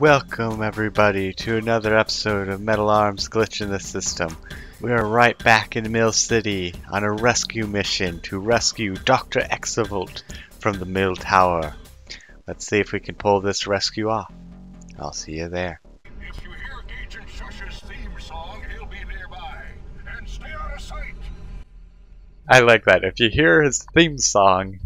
Welcome everybody to another episode of Metal Arms Glitch in the System. We are right back in Mil City on a rescue mission to rescue Dr. Exavolt from the Mil Tower. Let's see if we can pull this rescue off. I'll see you there. If you hear Agent Shush's theme song, he'll be nearby. And stay out of sight. I like that. If you hear his theme song,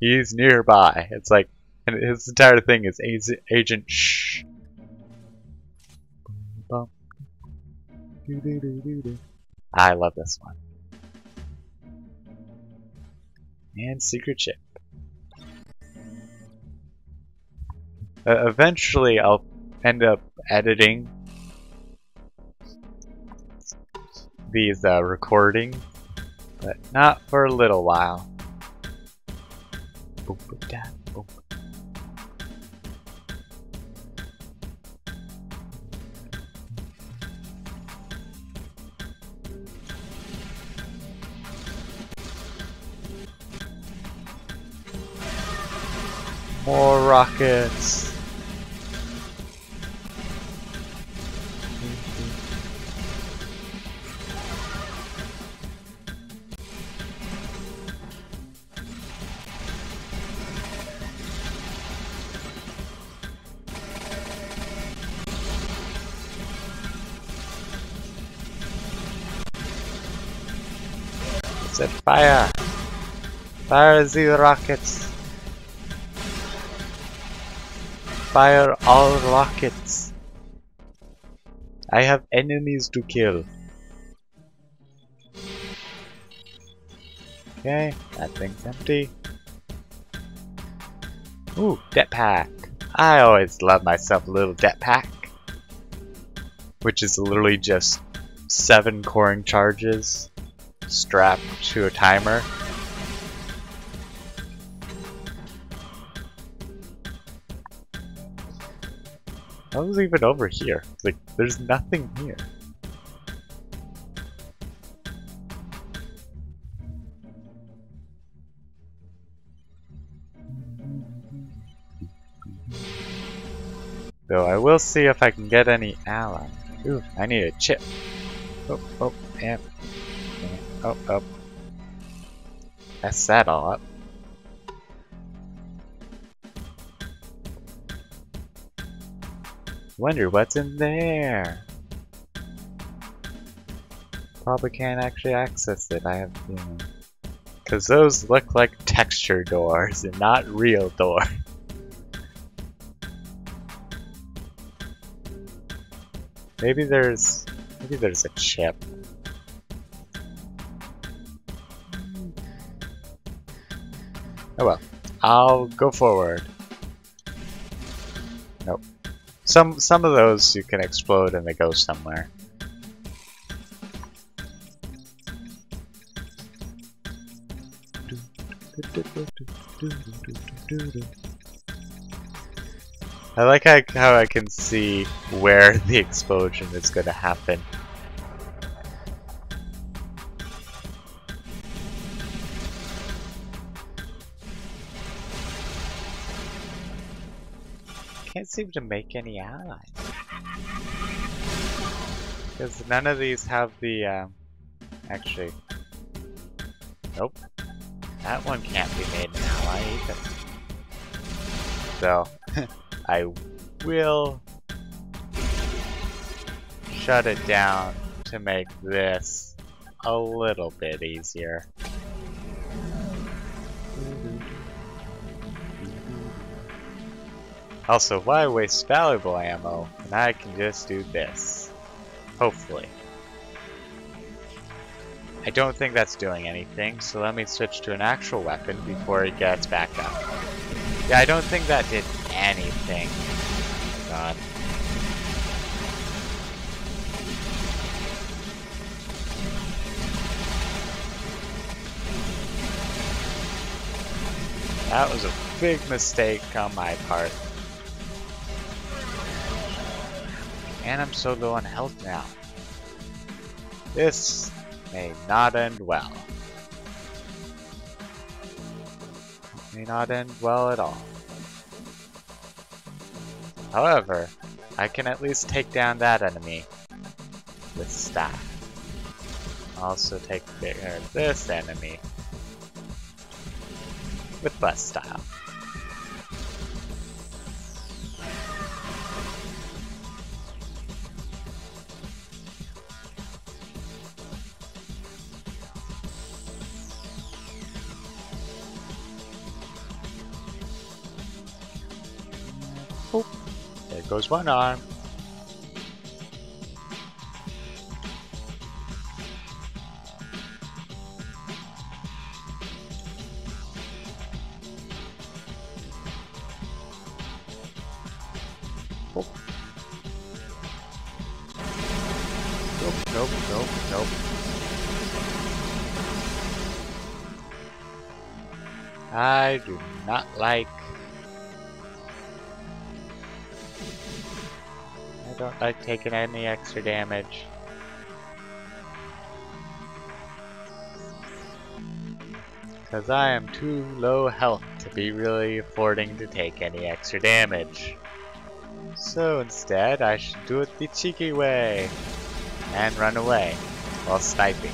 he's nearby. It's like, and his entire thing is Agent Shh. Doo-doo-doo-doo-doo. I love this one. And secret chip. Uh, eventually, I'll end up editing these uh, recordings but not for a little while. Rockets. Set fire! Fire the rockets! Fire all rockets! I have enemies to kill. Okay, that thing's empty. Ooh, jetpack! I always love myself a little jetpack. Which is literally just seven coring charges strapped to a timer. I was even over here. Like, there's nothing here. Though I will see if I can get any allies. Ooh, I need a chip. Oh, oh, and Oh, oh. Mess that all up. Wonder what's in there. Probably can't actually access it, I have a feeling. Cause those look like texture doors and not real doors. Maybe there's maybe there's a chip. Oh well. I'll go forward. Nope. Some some of those you can explode and they go somewhere. I like how, how I can see where the explosion is going to happen. Seem to make any allies. Because none of these have the, um, actually, nope. That one can't be made an ally either. So, I will shut it down to make this a little bit easier. Also, why waste valuable ammo when I can just do this? Hopefully. I don't think that's doing anything, so let me switch to an actual weapon before it gets back up. Yeah, I don't think that did anything. God. That was a big mistake on my part. And I'm so low on health now. This may not end well. May not end well at all. However, I can at least take down that enemy with staff. Also take care of this enemy with bus style. Goes one arm. Oop. Nope, nope, nope, nope. I do not like don't like taking any extra damage. Because I am too low health to be really affording to take any extra damage. So instead, I should do it the cheeky way and run away while sniping.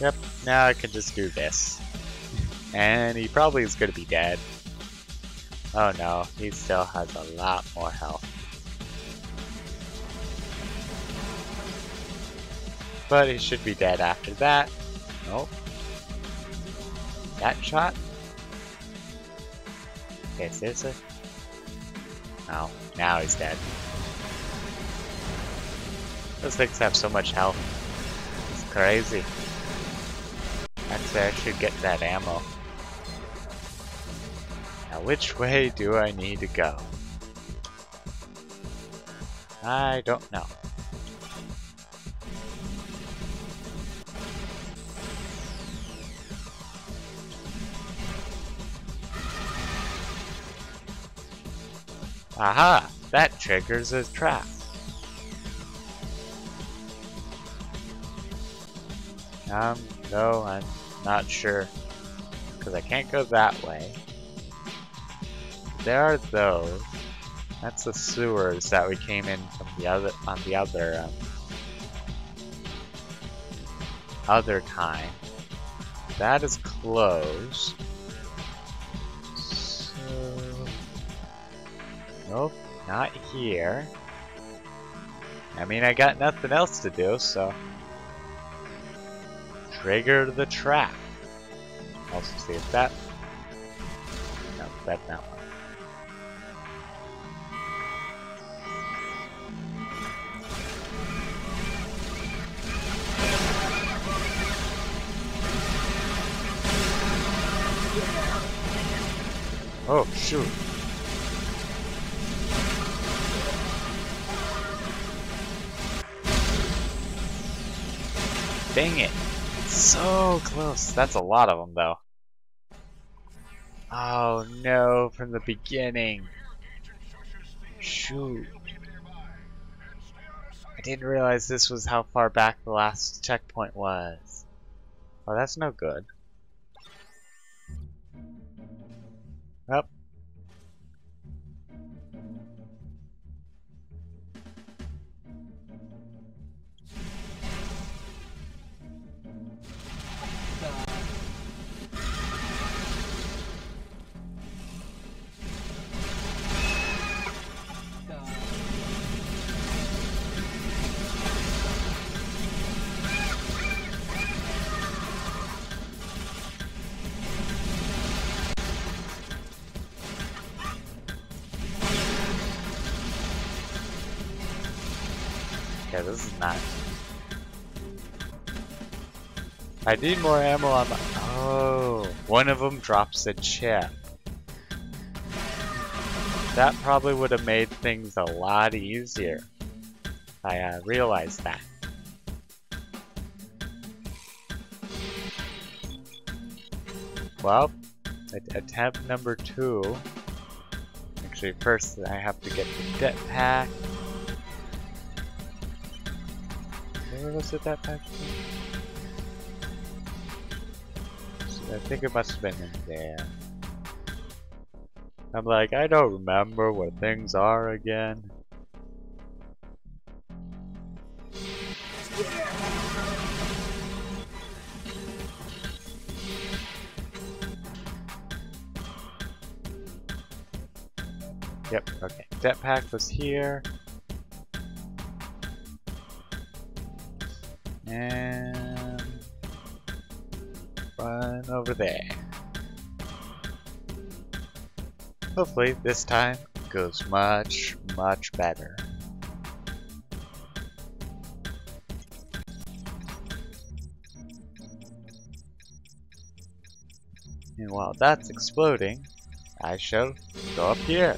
Yep, now I can just do this. And he probably is going to be dead. Oh no, he still has a lot more health. But he should be dead after that. Nope. That shot? Okay, seriously? No, now he's dead. Those things have so much health. It's crazy. Actually, I should get that ammo. Now, which way do I need to go? I don't know. Aha! That triggers a trap. Um, no, I'm not sure. Because I can't go that way. There are those. That's the sewers that we came in from the other on the other um, other time. That is closed. So Nope, not here. I mean, I got nothing else to do, so trigger the trap. Also see if that. No, that's not Oh, shoot. Dang it. So close. That's a lot of them, though. Oh no, from the beginning. Shoot. I didn't realize this was how far back the last checkpoint was. Oh, that's no good. Up. This is not. I need more ammo on my. Oh, one of them drops a chip. That probably would have made things a lot easier. I uh, realized that. Well, at- attempt number two. Actually, first I have to get the jetpack. Where was the jetpack? So I think it must have been in there. I'm like, I don't remember where things are again. Yep, okay. Jetpack was here. Run over there. Hopefully this time goes much, much better. And while that's exploding, I shall go up here.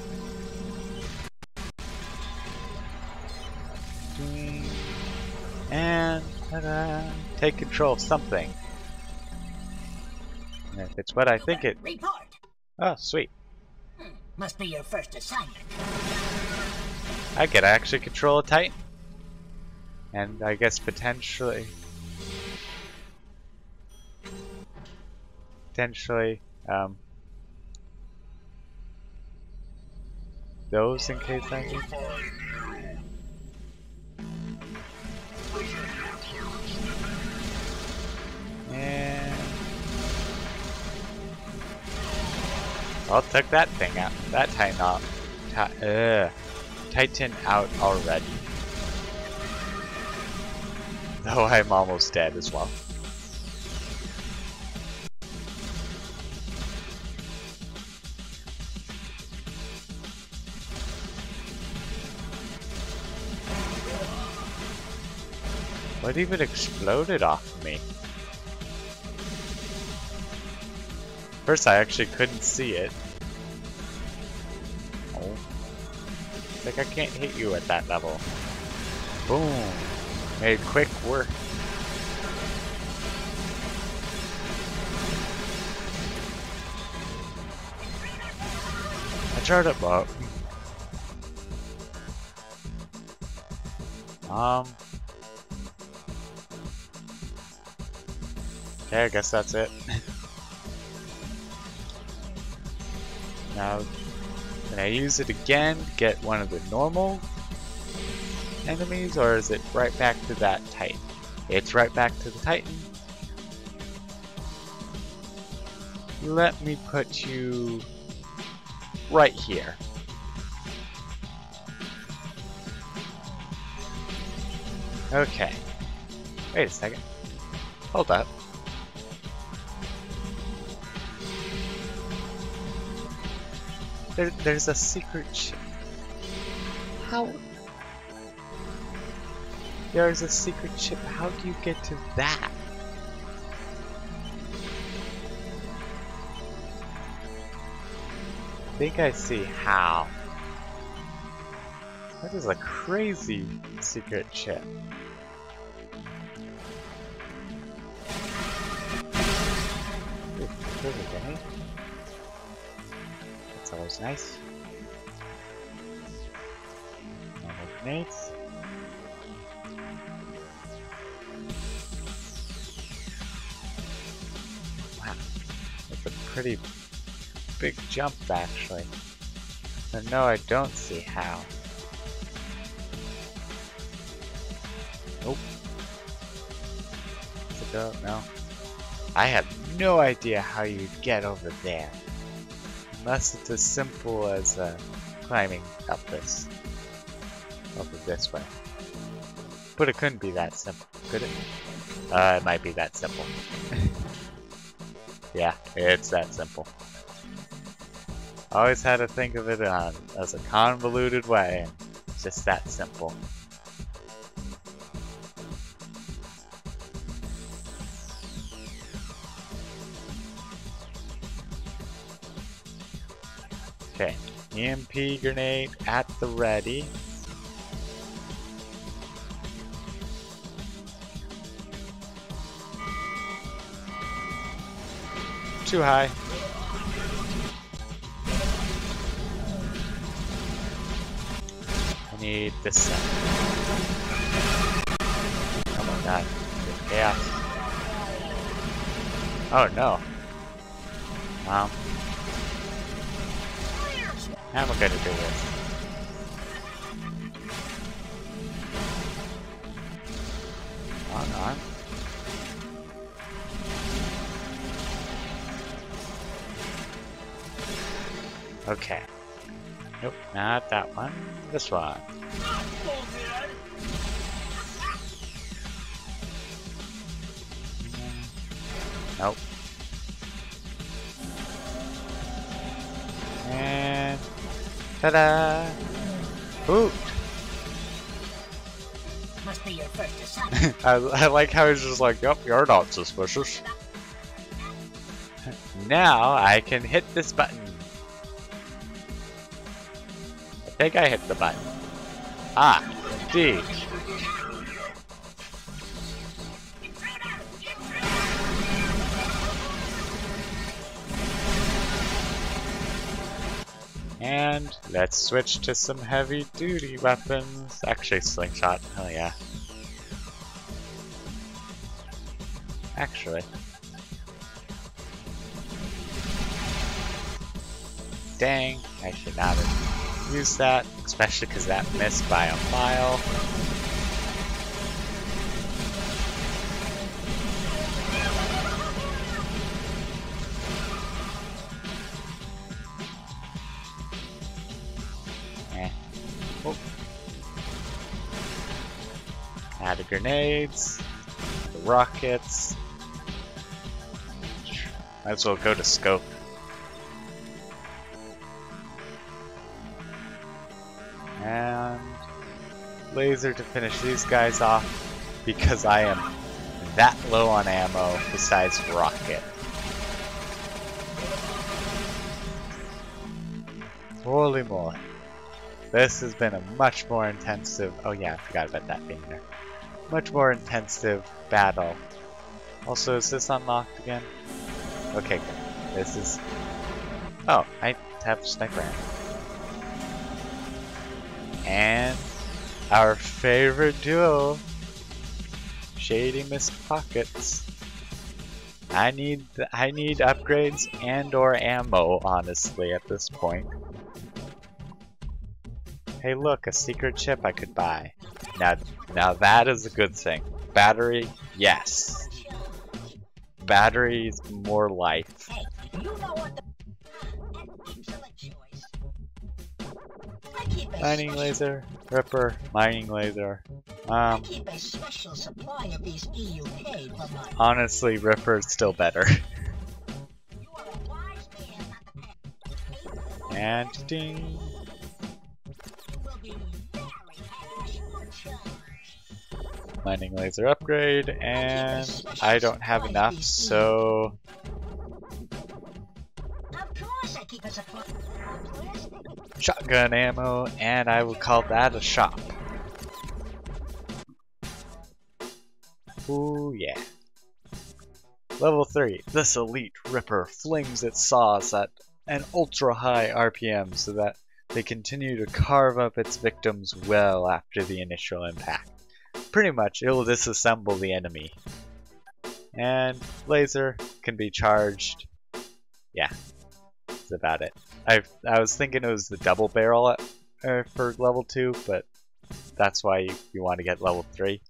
And take control of something. If it's what I think it... Report. Oh, sweet. Must be your first assignment. I could actually control a Titan. And I guess potentially... Potentially, um... Those in case I need... I'll take that thing out. That Titan. Ti uh, Titan out already. Though I'm almost dead as well. What even exploded off of me? First I actually couldn't see it. Oh. Like I can't hit you at that level. Boom. Made quick work. I tried it, but... Um... Okay, I guess that's it. now, can I use it again to get one of the normal enemies, or is it right back to that Titan? It's right back to the Titan. Let me put you right here. Okay. Wait a second. Hold up. There, there's a secret chip. How? There's a secret chip. How do you get to that? I think I see how. That is a crazy secret chip. Ooh, always nice. No more grenades. Wow, that's a pretty big jump actually. But no, I don't see how. Nope. Does it go? No. I have no idea how you get over there. Unless it's as simple as uh, climbing up this. Over this way. But it couldn't be that simple, could it? Uh, it might be that simple. yeah, it's that simple. I Always had to think of it on as a convoluted way, and it's just that simple. EMP grenade at the ready. Too high. I need this set. Oh my god. Chaos. Oh no. Wow. We're gonna do this. On, on. Okay. Nope, not that one. This one. Nope. And ta-da! Ooh! Must be your first assignment. I, I like how he's just like, yep, you're not suspicious. now I can hit this button. I think I hit the button. Ah, indeed. And let's switch to some heavy duty weapons. Actually, slingshot. Oh, yeah. Actually. Dang, I should not have used that, especially because that missed by a mile. Grenades, the rockets. Might as well go to scope. And laser to finish these guys off because I am that low on ammo besides rocket. Holy moly. This has been a much more intensive, oh yeah, I forgot about that being there. Much more intensive battle. Also, is this unlocked again? Okay, good. This is, oh, I have sniper ammo. And our favorite duo, Shady Mist Pockets. I need I need upgrades and or ammo, honestly, at this point. Hey look, a secret chip I could buy. Now now that is a good thing. Battery, yes. Battery is more life. hey, you know what the... Excellent choice. I keep a Mining laser, Ripper, mining laser. Um, keep a special supply of these EUK for my... honestly, Ripper is still better. You are a wise man. And ding. Mining laser upgrade, and I don't have enough, so shotgun ammo, and I will call that a shop. Ooh, yeah. Level 3. This elite Ripper flings its saws at an ultra high RPM so that they continue to carve up its victims well after the initial impact. Pretty much, it will disassemble the enemy. And laser can be charged. Yeah, that's about it. I I was thinking it was the double barrel at, uh, for level 2, but that's why you, you want to get level 3.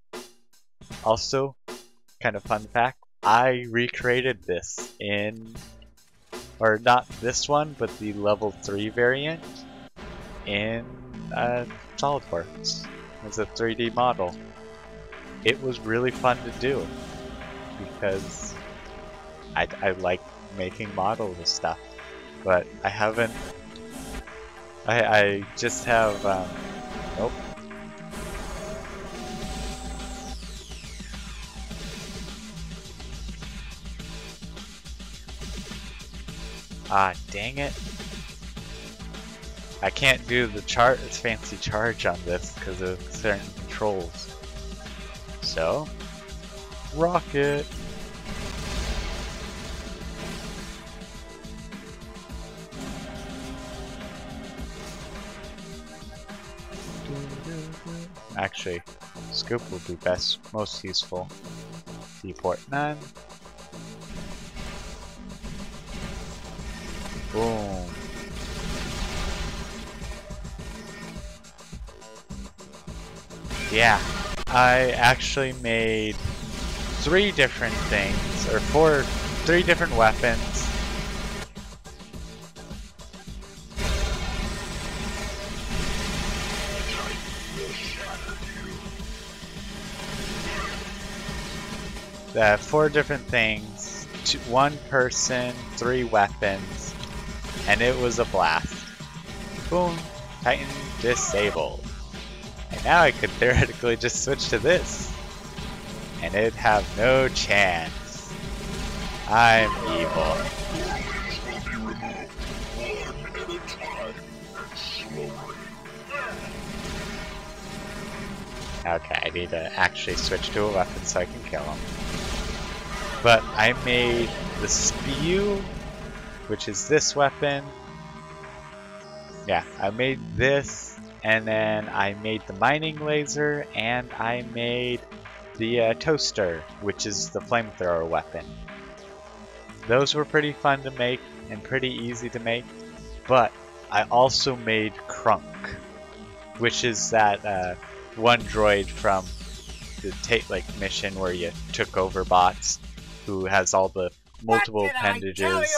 Also, kind of fun fact, I recreated this in, or not this one, but the level 3 variant in uh, SolidWorks as a 3D model. It was really fun to do because I, I like making models and stuff but I haven't. I I just have. Um, nope. Ah, dang it. I can't do the chart fancy charge on this because of certain controls. So, rocket. Actually, scope will be best, most useful. Deport none. Boom. Yeah, I actually made three different things, or four, three different weapons. Uh, four different things, two, one person, three weapons, and it was a blast. Boom, Titan disabled. And now I could theoretically just switch to this. And it'd have no chance. I'm evil. Okay, I need to actually switch to a weapon so I can kill him. But I made the spew, which is this weapon. Yeah, I made this, and then I made the mining laser, and I made the uh, toaster, which is the flamethrower weapon. Those were pretty fun to make and pretty easy to make, but I also made Krunk, which is that uh, one droid from the Tate Lake mission where you took over bots, who has all the multiple What did I tell appendages,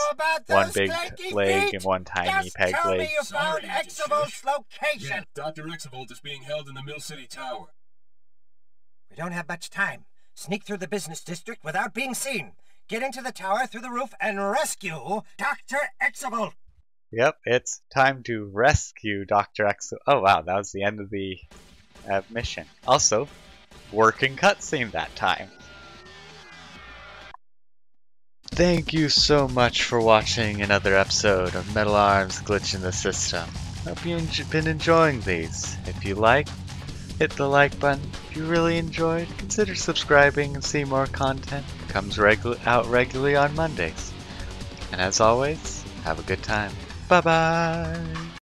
one big leg feet? and one tiny Just peg tell leg. me you found Sorry, Agent Exavolt's Yeah, location. Dr. Exavolt is being held in the Mil City Tower. We don't have much time. Sneak through the business district without being seen. Get into the tower through the roof and rescue Dr. Exavolt. Yep, it's time to rescue Dr. X. Oh wow, that was the end of the uh, mission. Also, working cutscene that time. Thank you so much for watching another episode of Metal Arms Glitch in the System. Hope you've been enjoying these. If you like, hit the like button. If you really enjoyed, consider subscribing and see more content. It comes regu- out regularly on Mondays. And as always, have a good time. Bye bye.